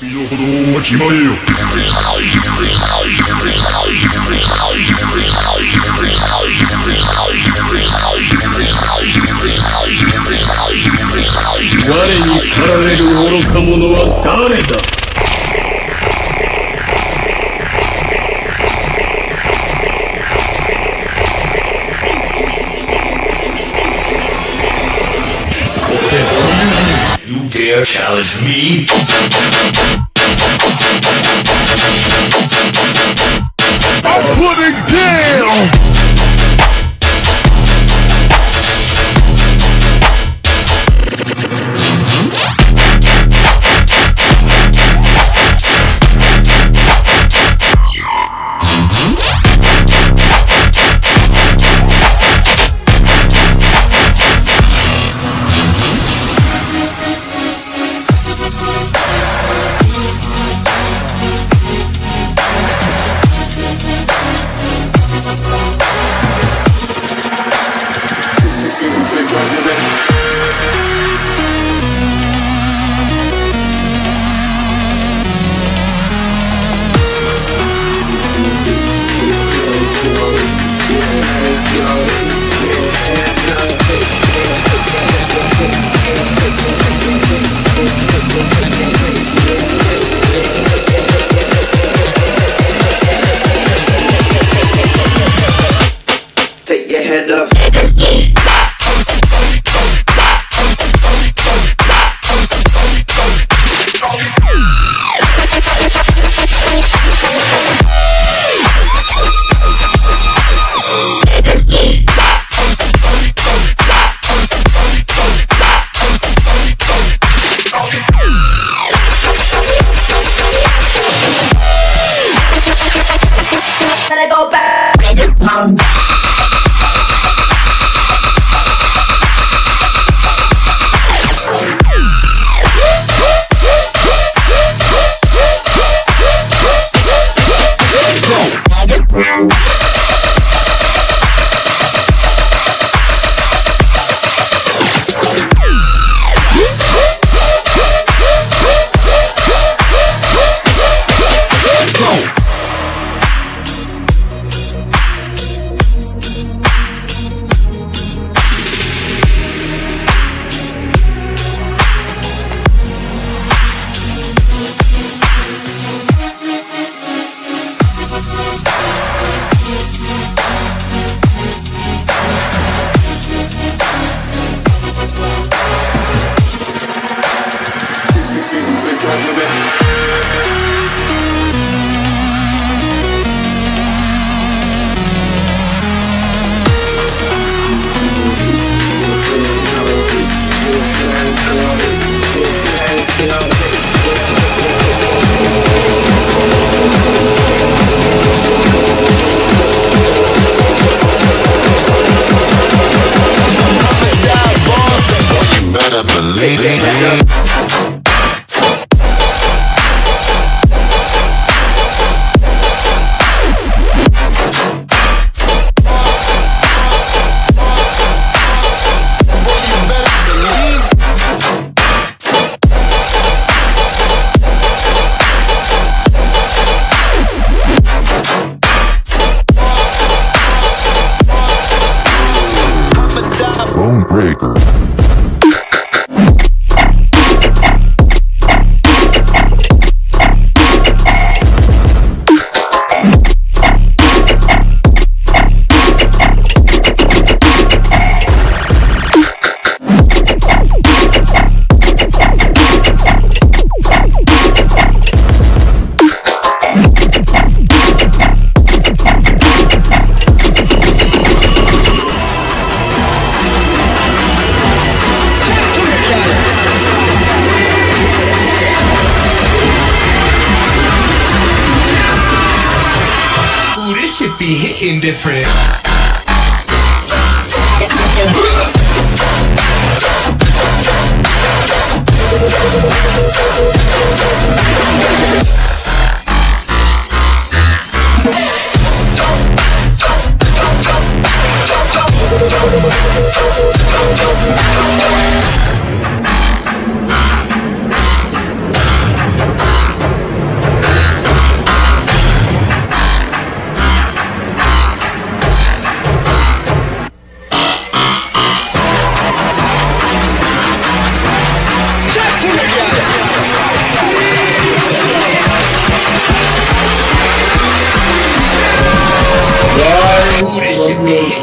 身の程をわきまえよ。我に駆られる愚か者は誰だ？Dare challenge me? I'm putting down! Should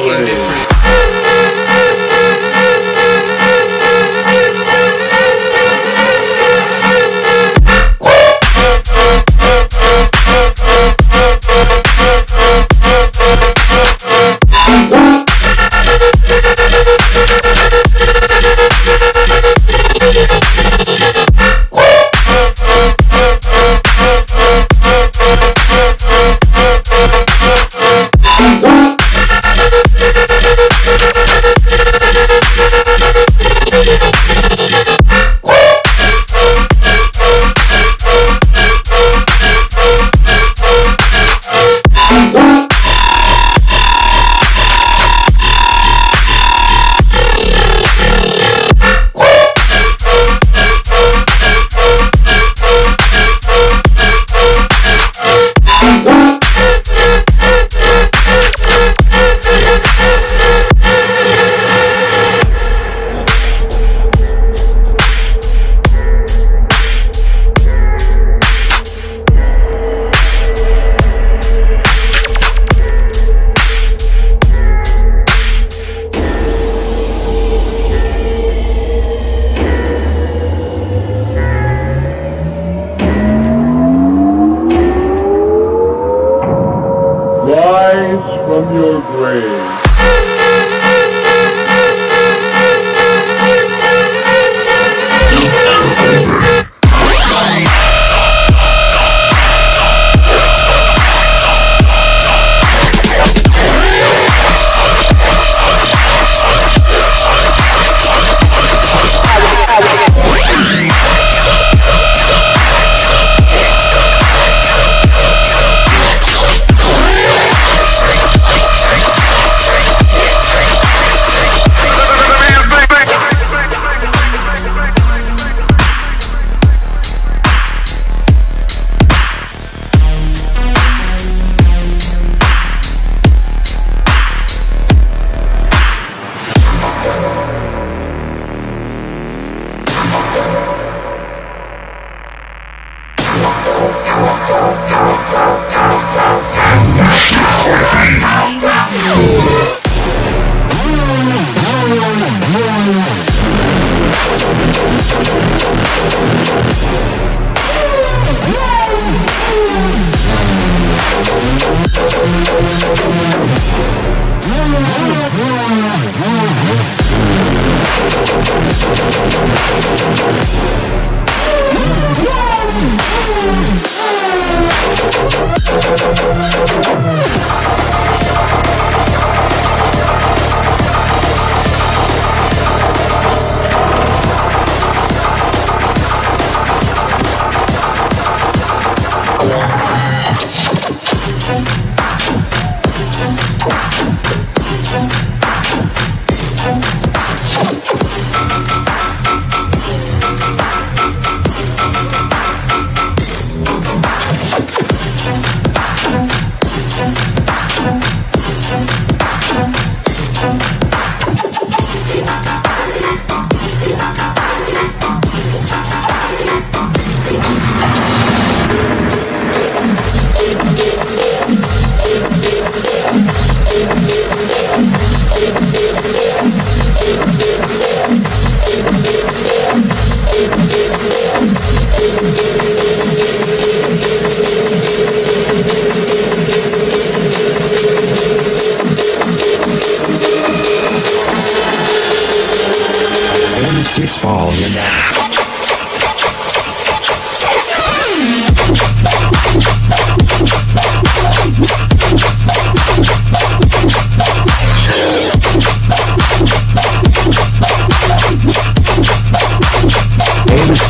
いいです It's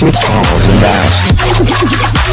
Sticks falls and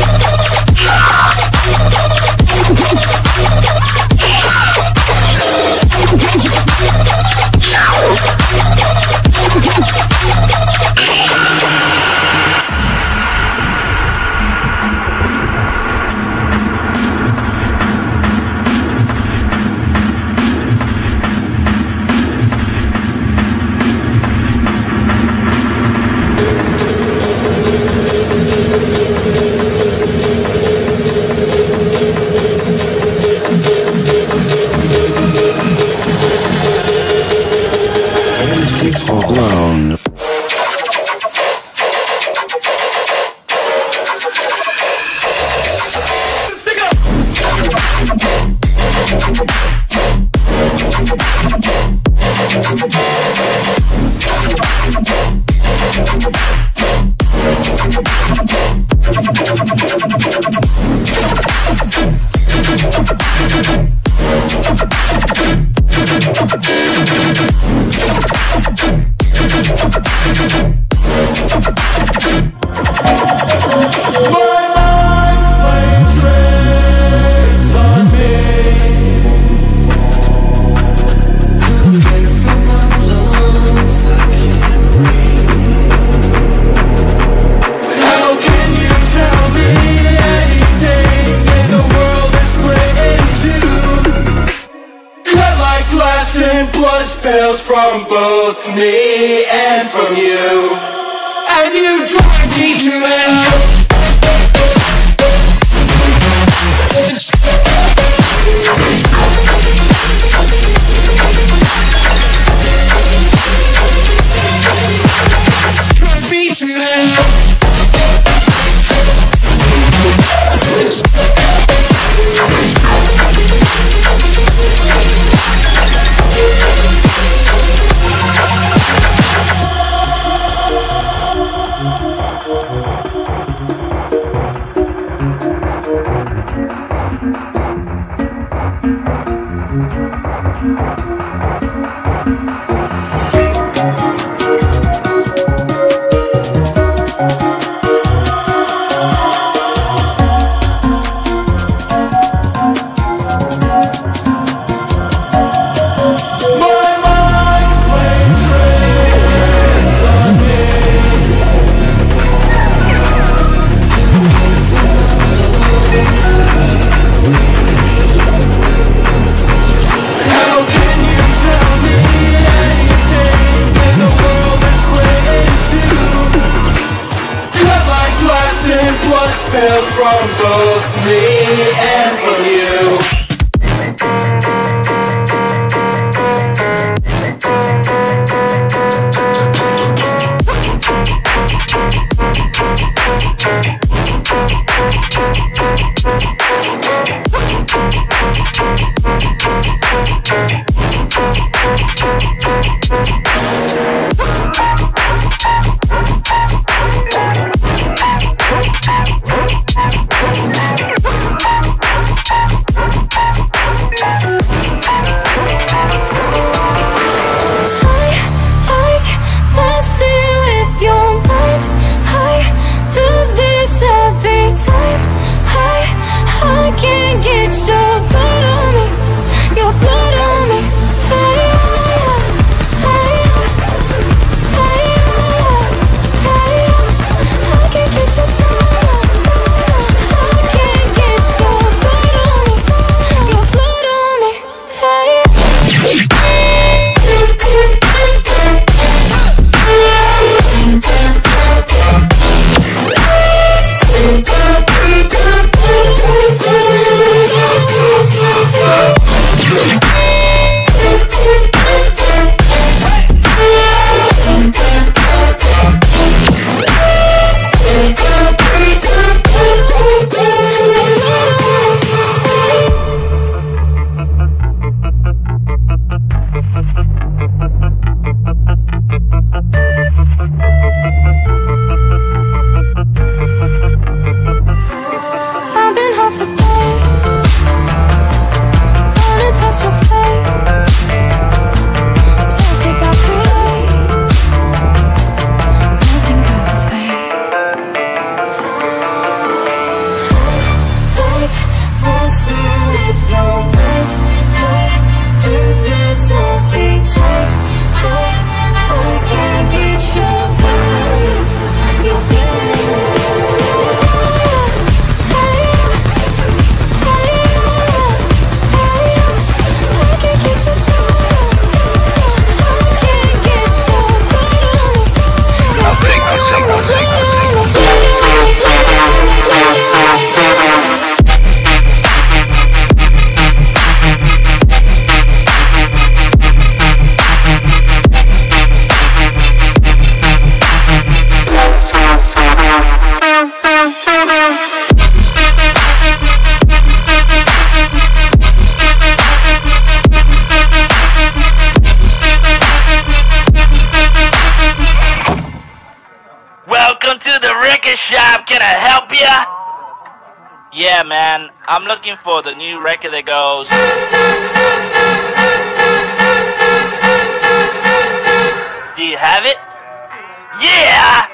for the new record that goes. Do you have it? Yeah!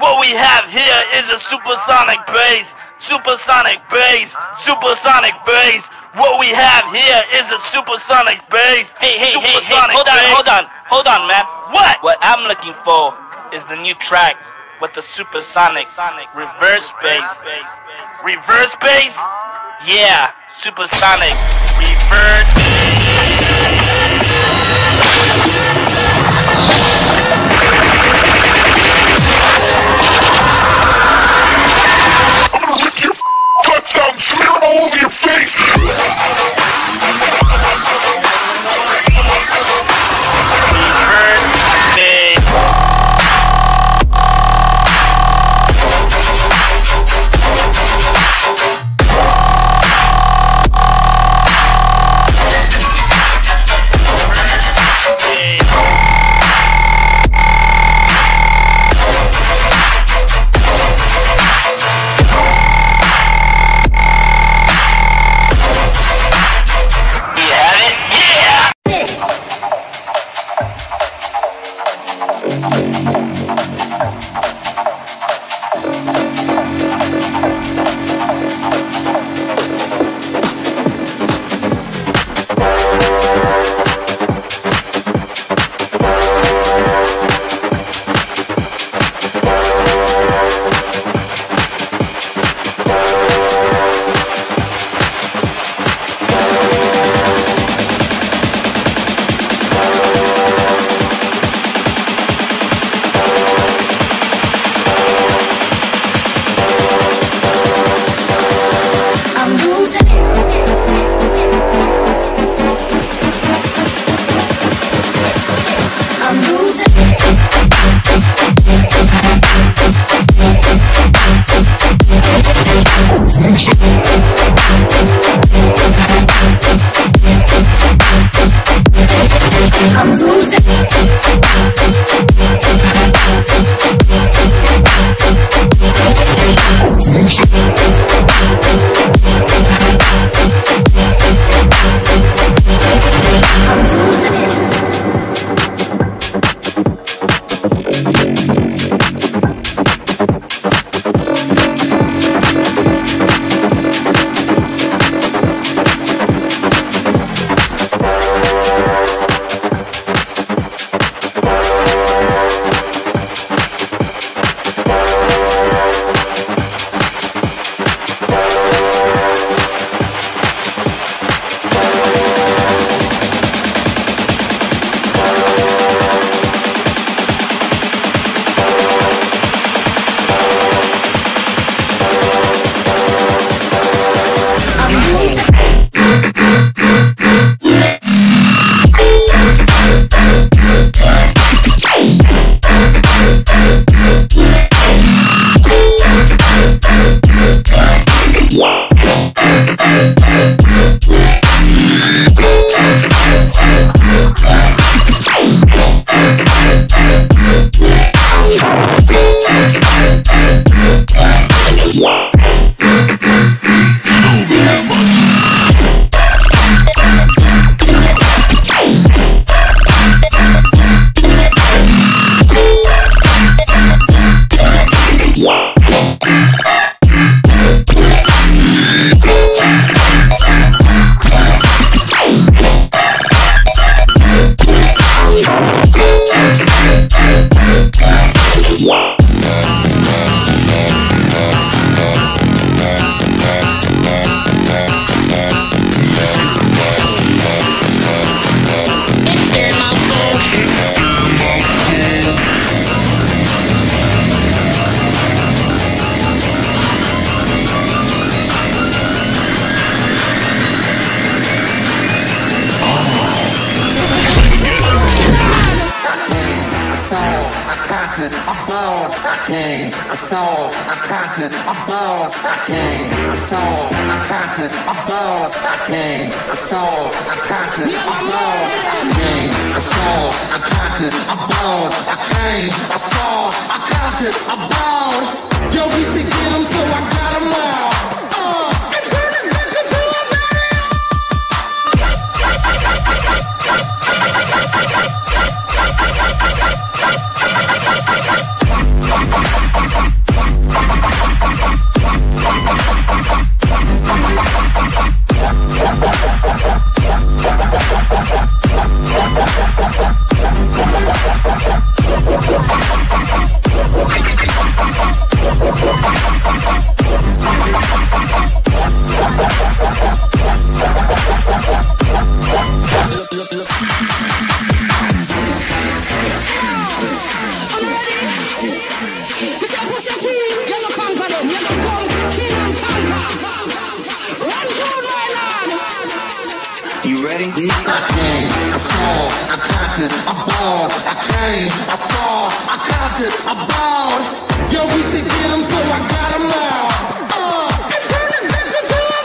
What we have here is a supersonic bass. Supersonic bass. Supersonic bass. What we have here is a supersonic bass. Hey, hey, hey, hey, hold on, hold on, hold on, man. What? What I'm looking for is the new track with the supersonic reverse bass. Reverse bass? Yeah, supersonic reverse all over your face! conquered, I bought, I came, I saw, I conquered, I bought, I came, I saw, I conquered, I bought, I came, I saw, I conquered, I bought, I came, I saw, I conquered, I bought, I came, I saw, I conquered, I bought. Yo, we should get them, so I got them all. Uh, and turn this bitch into a video. I cut, I What? I came, I saw, I conquered, I. I came, I saw, I conquered, I. Yo, so I all. Uh. This bitch into a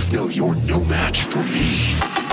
both know you're no match for me.